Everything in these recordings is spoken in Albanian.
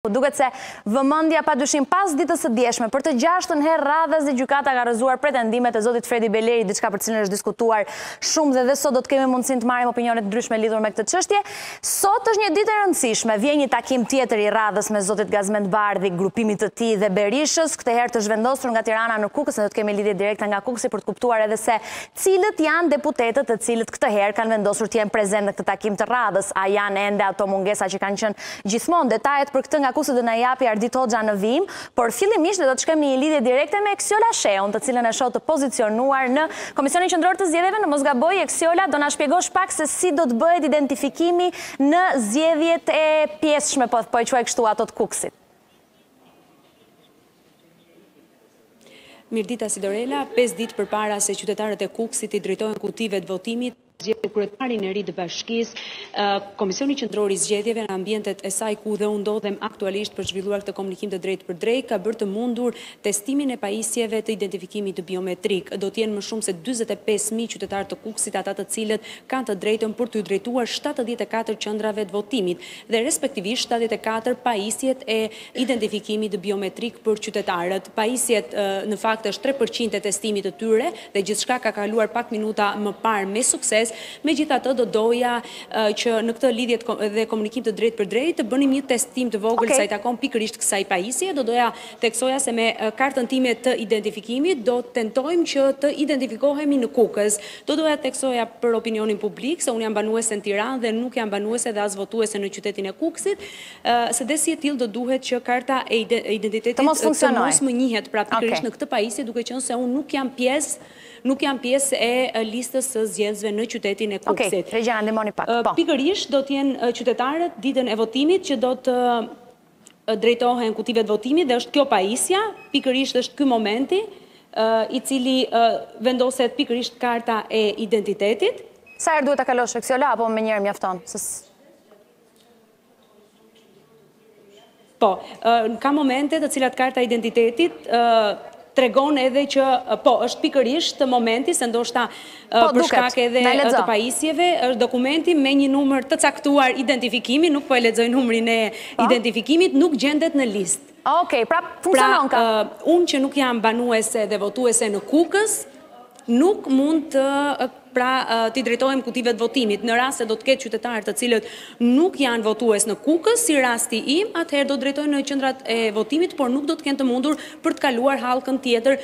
Po duket se vëmendja padyshim pas ditës së djeshme për të gjashtën herë radhazi dhe gjykata ka rrëzuar pretendimet e zotit Fredi Beleri, diçka për të cilën është diskutuar shumë dhe dhe sot do të kemi mundësinë të marrim opinione të ndryshme lidhur me këtë çështje. Sot është një ditë e rëndësishme, vjen një takim tjetër i radhës mes zotit Gazment Bardhi, grupimit të tij dhe Berishës, këtë herë të zhvendosur nga Tirana në Kukës, ne do të kemi lidhje direkte nga Kukësi për të kuptuar edhe se Cilët janë deputetët të cilët këtë herë kanë vendosur të jenë prezent në këtë takim të radhës? A janë ende ato mungesa që kanë qenë gjithmonë? Detajet për këtë nga Kukësi do na japi Ardit Hoxha në vijim, por fillimisht ne do të shkojmë në një lidhje direkte me Eksiola Shehun, të cilën e shoh të pozicionuar në Komisionin Qendror të Zgjedhjeve, në mos gaboj Eksiola do na shpjegosh pak se si do të bëhet identifikimi në zgjedhjet e pjesshme po po e quaj kështu ato të Kukësit. Mirdita Sidorela, pesë ditë përpara se qytetarët e Kukësit t'i drejtohen kutive të votimit, për të zgjedhur kryetarin e ri të bashkisë. Komisioni Qendror i Zgjedhjeve në ambientet e saj ku dhe unë ndodhem aktualisht për të zhvilluar këtë komunikim të drejtpërdrejtë ka bërë të mundur testimin e pajisjeve të identifikimit biometrik. Do të jenë më shumë se dyzet e pesë mijë qytetarë të Kukësit ata të cilët kanë të drejtën për t'u drejtuar shtatëdhjetë e katër qendrave të votimit dhe respektivisht shtatëdhjetë e katër pajisjet e identifikimit biometrik për qytetarët. Pajisjet në fakt është tre përqind e testimit të tyre dhe gjithçka ka kaluar pak minuta më parë me sukses. Megjithatë do doja që në këtë lidhje dhe komunikim të drejtpërdrejtë të bënim një testim të vogël sa i takon pikërisht kësaj pajisje. Do doja theksoja se me kartën time të identifikimit do tentojmë që të identifikohemi në Kukës. Do doja theksoja për opinionin publik se unë jam banuese në Tiranë dhe nuk jam banuese dhe as votuese në qytetin e Kukësit. se dhe si e tillë do duhet që karta e identitetit të mos më njihet pra pikërisht në këtë pajisje duke qenë se unë nuk jam pjesë nuk jam pjesë e listës së zgjedhësve në qytetin e Kukësit. Okej, okay, Regjana, ndihmoni pak. Po. Pikërisht do të jenë qytetarët ditën e votimit që do t'u drejtohen kutive të votimit dhe është kjo pajisja, pikërisht është ky momenti i cili vendoset pikërisht karta e identitetit. Sa herë duhet ta kalosh Eksiola apo më njëherë mjafton? Po, ka momente të cilat karta e identitetit tregon edhe që po, është pikërisht momenti se ndoshta po, për shkak edhe të pajisjeve, është dokumenti me një numër të caktuar identifikimi, nuk po e lexoj numrin e po. identifikimit, nuk gjendet në listë. Okej, pra funksionon pra, ka. Pra, unë që nuk jam banuese dhe votuese në Kukës, Nuk mund të pra t'i drejtohem kutive të votimit. Në rast se do të ketë qytetarë të cilët nuk janë votues në Kukës, si rasti im, atëherë do të drejtohen në qendrat e votimit, por nuk do të kenë të mundur për të kaluar hallkën tjetër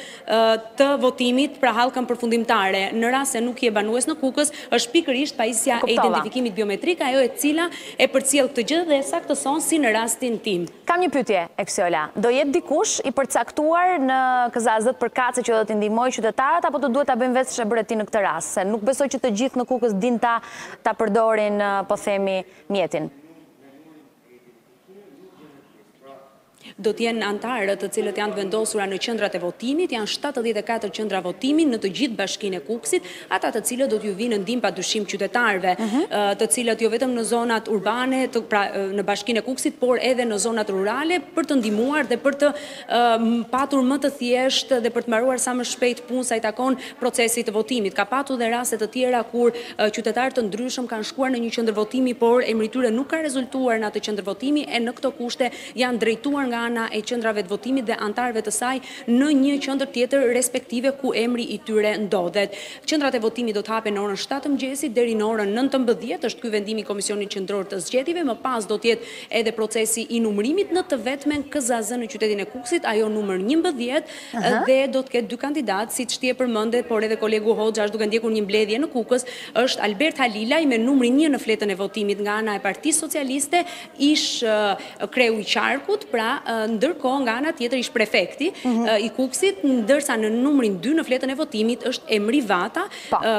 të votimit, pra hallkën përfundimtare. Në rast se nuk je banues në Kukës, është pikërisht pajisja e identifikimit biometrik ajo e cila e përcjell këtë gjë dhe e saktëson si në rastin tim. Kam një pytje, Eksiola, do jetë dikush i përcaktuar në KZAZ përkatëse që do t'i ndihmojë qytetarët apo do duhet ta bëjnë vetë siç e bëre ti në këtë rast, se nuk besoj që të gjithë në Kukës dinë ta ta përdorin po themi mjetin. Do të jenë anëtarë të cilët janë të vendosura në qendrat e votimit, janë shtatëdhjetë e katër qendra votimi në të gjithë bashkinë e Kukësit, ata të cilët do t'ju vijnë në ndihmë padyshim qytetarëve, të cilët jo vetëm në zonat urbane, pra në Bashkinë e Kukësit, por edhe në zonat rurale për të ndihmuar dhe për të patur më të thjeshtë dhe për të mbaruar sa më shpejt punë sa i takon procesit të votimit. Ka patur dhe raste të tjera kur qytetarë të ndryshëm kanë shkuar në një qendër votimi, por emri i tyre nuk ka rezultuar në atë qendër votimi e në këto kushte janë drejtuar nga ana e qendrave të votimit dhe anëtarëve të saj në një qendër tjetër respektive ku emri i tyre ndodhet. Qendrat e votimit do të hapen në orën shtatë të mëngjesit deri në orën nëntëmbëdhjetë, është ky vendim i Komisionit Qendror të Zgjedhjeve. Më pas do të jetë edhe procesi i numërimit në të vetmen KZAZ në qytetin e Kukësit, ajo numër njëmbëdhjetë dhe do të ketë dy kandidatë, siç ti e përmende, por edhe kolegu Hoxha është duke ndjekur një mbledhje në Kukës, është Albert Halilaj me numrin një në fletën e votimit nga ana e Partisë Socialiste ish kreu i qarkut, pra ndërkohë nga ana tjetër ish prefekti i Kukësit, ndërsa në numrin dy në fletën e votimit është Emri Vata,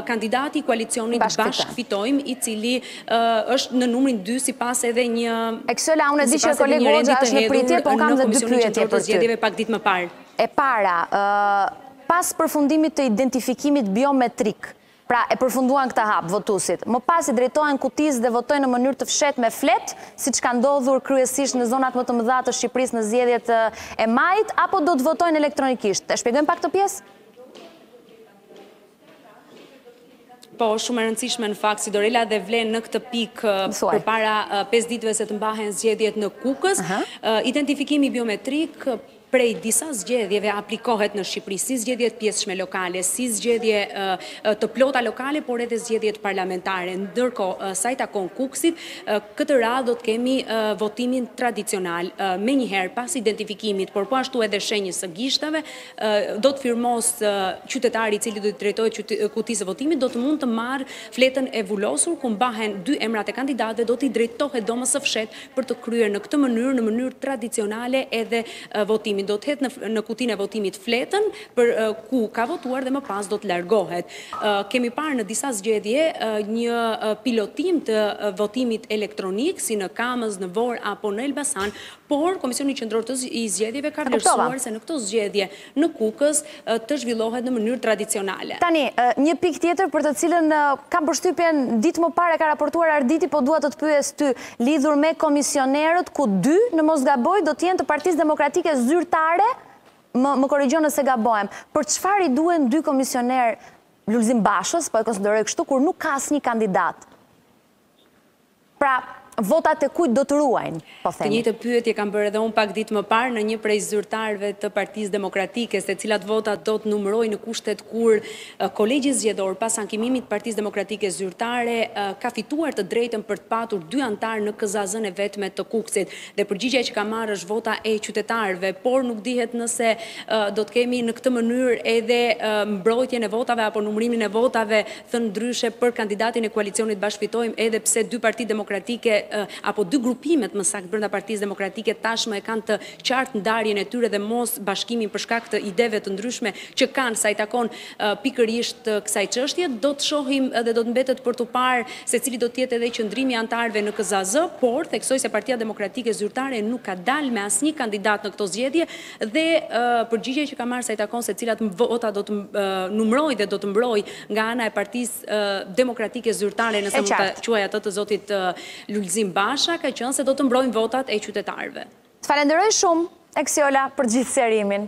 kandidati i koalicionit Bashkë Fitojmë, i cili është në numrin dy sipas edhe një rendi të hedhur në Komisionin Qendror të Zgjedhjeve pak ditë më parë. E para, pas përfundimit të identifikimit biometrik, Pra, e përfunduan këtë hap votuesit. Më pas i drejtohen kutisë dhe votojnë në mënyrë të fshehtë me fletë, siç ka ndodhur kryesisht në zonat më të mëdha të Shqipërisë në zgjedhjet e majit, apo do të votojnë elektronikisht? E shpjegojmë pak këtë pjesë? Po, shumë e rëndësishme në fakt Sidorela dhe vlen në këtë pikë përpara 5 ditëve se të mbahen zgjedhjet në Kukës. Identifikimi biometrik prej disa zgjedhjeve aplikohet në Shqipëri, si zgjedhje të pjesshme lokale, si zgjedhje të plota lokale, por edhe zgjedhjet parlamentare. Ndërkohë, sa i takon Kukësit, këtë radhë do të kemi votimin tradicional. Menjëherë pas identifikimit, por po ashtu edhe shenjës së gishtave, do të firmosë qytetari i cili do t'i drejtohet kutisë së votimit, do të mund të marrë fletën e vulosur ku mbahen dy emrat e kandidatëve, do t'i drejtohet dhomës së fshehtë për të kryer në këtë mënyrë, në mënyrë tradicionale edhe votimin. Do të hedhë në kutinë e votimit fletën për ku ka votuar dhe më pas do të largohet. Kemi parë në disa zgjedhje një pilotim të votimit elektronik, si në Kamëz, në Vorë apo në Elbasan, por Komisioni Qendror i Zgjedhjeve ka vlerësuar se në këto zgjedhje në Kukës të zhvillohet në mënyrë tradicionale. Tani, një pikë tjetër për të cilën kam përshtypjen ditë më parë e ka raportuar Arditi, po dua të të pyes ty, lidhur me komisionerët, ku dy, në mos gaboj, do të jenë të Partisë Demokratike zyrtare, më më korrigjo nëse gabohem. Për çfarë i duhen dy komisionerë Lulzim Bashës, po e konsideroj kështu, kur nuk ka asnjë kandidat? Pra, votat e kujt do të ruajnë, po themi? Të njëjtën pyetje kam bërë edhe unë pak ditë më parë në një prej zyrtarëve të Partisë Demokratike, se cilat vota do të numërojë në kushtet kur Kolegji Zgjedhor, pas ankimimit të Partisë Demokratike zyrtare, ka fituar të drejtën për të patur dy anëtarë në KZAZ-në e vetme të Kukësit. Dhe përgjigjja që kam marrë është vota e qytetarëve, por nuk dihet nëse do të kemi në këtë mënyrë edhe mbrojtjen e votave apo numërimin e votave thënë ndryshe për kandidatin e koalicionit Bashkë Fitojmë edhe pse dy partitë demokratike apo dy grupimet më saktë brenda Partisë Demokratike tashmë e kanë të qartë ndarjen e tyre dhe mosbashkimin për shkak të ideve të ndryshme që kanë sa i takon pikërisht kësaj çështje. Do të shohim dhe do të mbetet për t'u parë se cili do të jetë edhe qëndrimi i anëtarëve në KZAZ, por theksoj se Partia Demokratike zyrtare nuk ka dalë me asnjë kandidat në këto zgjedhje Dhe përgjigja që kam marrë sa i takon se cilat vota do të numërojë dhe do të mbrojë nga ana e Partisë Demokratike Zyrtare, nëse mund ta quaj atë të zotit Lulzim Basha, ka qenë se do të mbrojnë votat e qytetarëve. Të falenderoj shumë, Eksiola, për gjithë sqarimin.